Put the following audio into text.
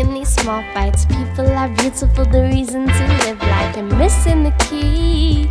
in these small fights. People are beautiful, the reason to live life. And missing the key